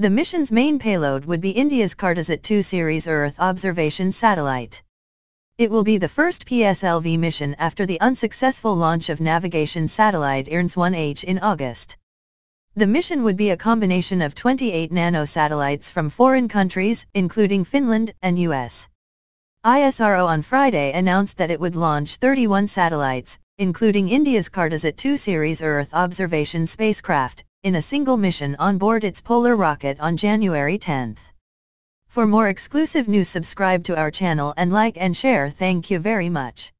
The mission's main payload would be India's Cartosat-2 series Earth observation satellite. It will be the first PSLV mission after the unsuccessful launch of navigation satellite IRNSS-1H in August. The mission would be a combination of 28 nanosatellites from foreign countries, including Finland and US. ISRO on Friday announced that it would launch 31 satellites, including India's Cartosat-2 series Earth observation spacecraft, in a single mission on board its Polar rocket on January 10. For more exclusive news subscribe to our channel and like and share thank you very much.